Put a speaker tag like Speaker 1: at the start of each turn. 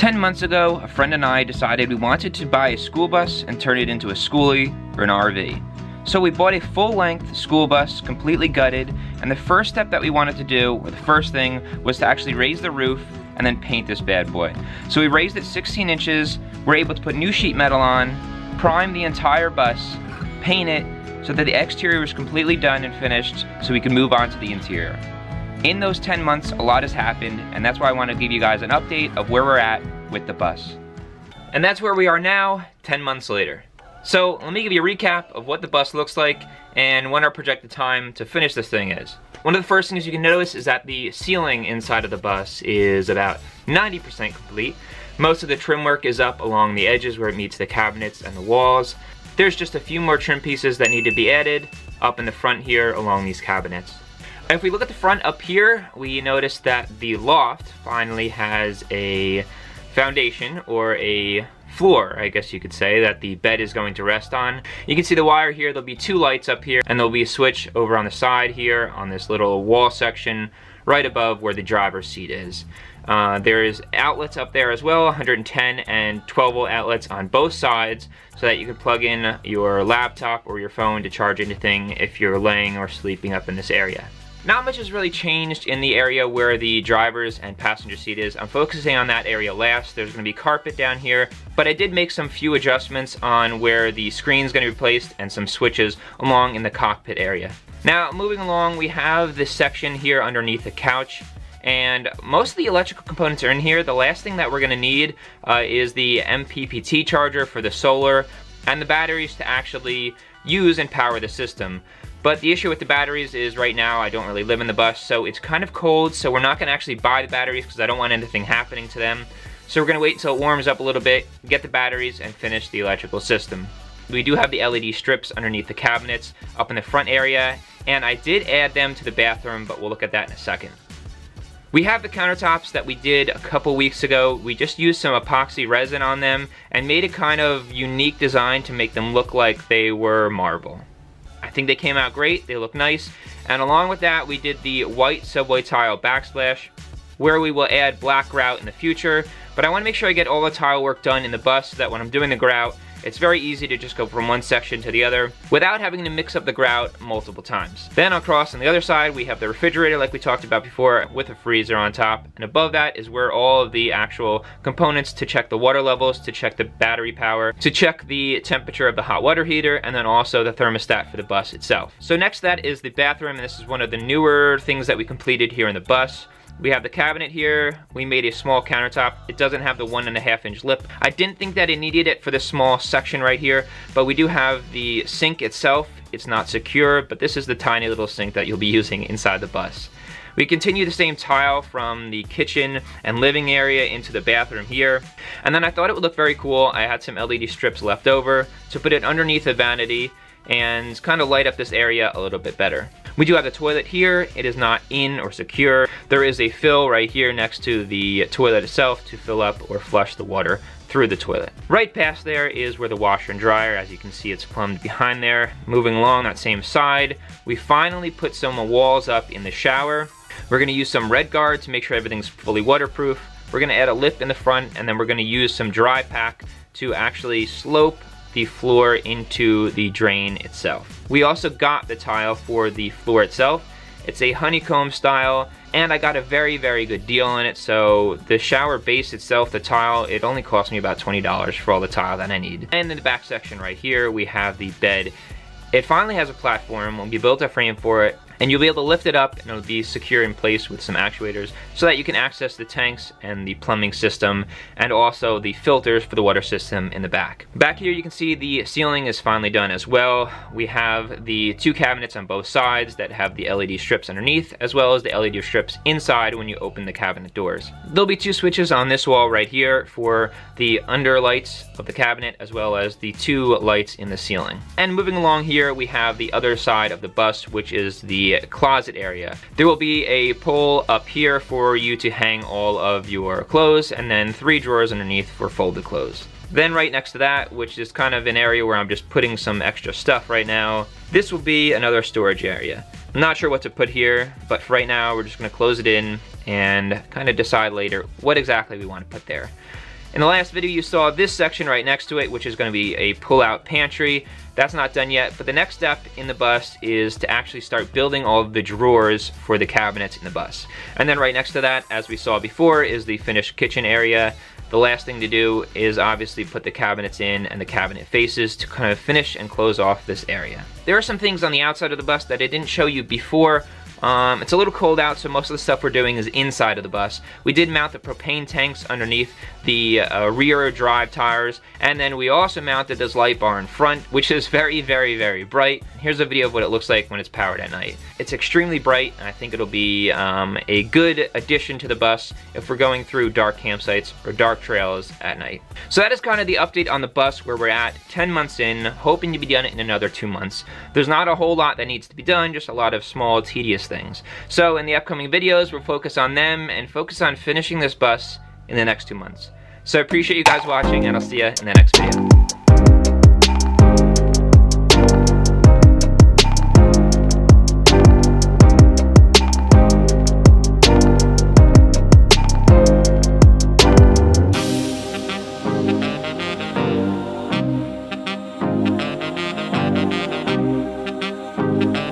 Speaker 1: 10 months ago, a friend and I decided we wanted to buy a school bus and turn it into a skoolie or an RV. So we bought a full-length school bus, completely gutted, and the first step that we wanted to do, or the first thing, was to actually raise the roof and then paint this bad boy. So we raised it 16 inches, we're able to put new sheet metal on, prime the entire bus, paint it, so that the exterior was completely done and finished, so we could move on to the interior. In those 10 months, a lot has happened, and that's why I want to give you guys an update of where we're at with the bus. And that's where we are now, 10 months later. So let me give you a recap of what the bus looks like and when our projected time to finish this thing is. One of the first things you can notice is that the ceiling inside of the bus is about 90% complete. Most of the trim work is up along the edges where it meets the cabinets and the walls. There's just a few more trim pieces that need to be added up in the front here along these cabinets. If we look at the front up here, we notice that the loft finally has a foundation or a floor, I guess you could say, that the bed is going to rest on. You can see the wire here, there'll be two lights up here, and there'll be a switch over on the side here on this little wall section right above where the driver's seat is. Uh, there's outlets up there as well, 110 and 12 volt outlets on both sides so that you can plug in your laptop or your phone to charge anything if you're laying or sleeping up in this area. Not much has really changed in the area where the driver's and passenger seat is. I'm focusing on that area last. There's gonna be carpet down here, but I did make some few adjustments on where the screen's gonna be placed and some switches along in the cockpit area. Now, moving along, we have this section here underneath the couch and most of the electrical components are in here. The last thing that we're gonna need uh, is the MPPT charger for the solar and the batteries to actually use and power the system. But the issue with the batteries is right now I don't really live in the bus, so it's kind of cold, so we're not gonna actually buy the batteries because I don't want anything happening to them. So we're gonna wait until it warms up a little bit, get the batteries, and finish the electrical system. We do have the LED strips underneath the cabinets up in the front area, and I did add them to the bathroom, but we'll look at that in a second. We have the countertops that we did a couple weeks ago. We just used some epoxy resin on them and made a kind of unique design to make them look like they were marble. I think they came out great, they look nice. And along with that, we did the white subway tile backsplash, where we will add black grout in the future. But I wanna make sure I get all the tile work done in the bus so that when I'm doing the grout, it's very easy to just go from one section to the other without having to mix up the grout multiple times. Then across on the other side, we have the refrigerator like we talked about before with a freezer on top. And above that is where all of the actual components to check the water levels, to check the battery power, to check the temperature of the hot water heater, and then also the thermostat for the bus itself. So next that is the bathroom, and this is one of the newer things that we completed here in the bus. We have the cabinet here. We made a small countertop. It doesn't have the one and a half inch lip. I didn't think that it needed it for this small section right here, but we do have the sink itself. It's not secure, but this is the tiny little sink that you'll be using inside the bus. We continue the same tile from the kitchen and living area into the bathroom here. And then I thought it would look very cool. I had some LED strips left over to put it underneath the vanity and kind of light up this area a little bit better. We do have the toilet here. It is not in or secure. There is a fill right here next to the toilet itself to fill up or flush the water through the toilet. Right past there is where the washer and dryer, as you can see it's plumbed behind there. Moving along that same side, we finally put some walls up in the shower. We're gonna use some RedGard to make sure everything's fully waterproof. We're gonna add a lip in the front and then we're gonna use some dry pack to actually slope the floor into the drain itself. We also got the tile for the floor itself. It's a honeycomb style and I got a very, very good deal on it. So the shower base itself, the tile, it only cost me about $20 for all the tile that I need. And in the back section right here, we have the bed. It finally has a platform. We built a frame for it and you'll be able to lift it up and it'll be secure in place with some actuators so that you can access the tanks and the plumbing system and also the filters for the water system in the back. Back here you can see the ceiling is finally done as well. We have the two cabinets on both sides that have the LED strips underneath as well as the LED strips inside when you open the cabinet doors. There'll be two switches on this wall right here for the under lights of the cabinet as well as the two lights in the ceiling. And moving along here we have the other side of the bus which is closet area. There will be a pole up here for you to hang all of your clothes and then three drawers underneath for folded clothes. Then right next to that, which is kind of an area where I'm just putting some extra stuff right now, this will be another storage area. I'm not sure what to put here, but for right now we're just gonna close it in and kind of decide later what exactly we want to put there. In the last video you saw this section right next to it, which is gonna be a pull-out pantry. That's not done yet, but the next step in the bus is to actually start building all the drawers for the cabinets in the bus. And then right next to that, as we saw before, is the finished kitchen area. The last thing to do is obviously put the cabinets in and the cabinet faces to kind of finish and close off this area. There are some things on the outside of the bus that I didn't show you before, um, it's a little cold out, so most of the stuff we're doing is inside of the bus. We did mount the propane tanks underneath the uh, rear drive tires, and then we also mounted this light bar in front, which is very, very, very bright. Here's a video of what it looks like when it's powered at night. It's extremely bright, and I think it'll be um, a good addition to the bus if we're going through dark campsites or dark trails at night. So that is kind of the update on the bus where we're at 10 months in, hoping to be done in another two months. There's not a whole lot that needs to be done, just a lot of small, tedious things. So in the upcoming videos, we'll focus on them and focus on finishing this bus in the next two months. So I appreciate you guys watching and I'll see you in the next video.